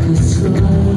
the sky